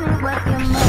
me what you must.